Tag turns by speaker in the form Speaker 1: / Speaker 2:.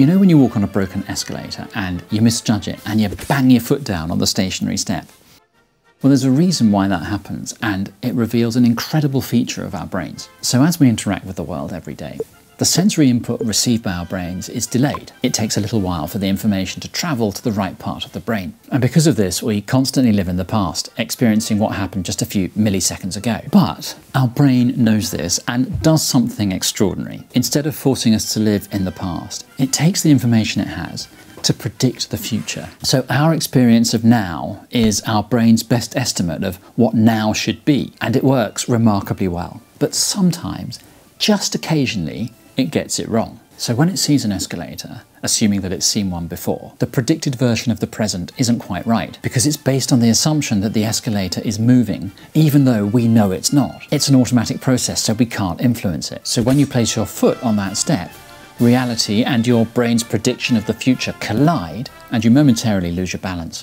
Speaker 1: You know when you walk on a broken escalator and you misjudge it and you bang your foot down on the stationary step? Well, there's a reason why that happens, and it reveals an incredible feature of our brains. So, as we interact with the world every day, the sensory input received by our brains is delayed. It takes a little while for the information to travel to the right part of the brain. And because of this, we constantly live in the past, experiencing what happened just a few milliseconds ago. But our brain knows this and does something extraordinary. Instead of forcing us to live in the past, it takes the information it has to predict the future. So, our experience of now is our brain's best estimate of what now should be, and it works remarkably well. But sometimes, just occasionally, it gets it wrong. So, when it sees an escalator, assuming that it's seen one before, the predicted version of the present isn't quite right because it's based on the assumption that the escalator is moving, even though we know it's not. It's an automatic process, so we can't influence it. So, when you place your foot on that step, reality and your brain's prediction of the future collide and you momentarily lose your balance.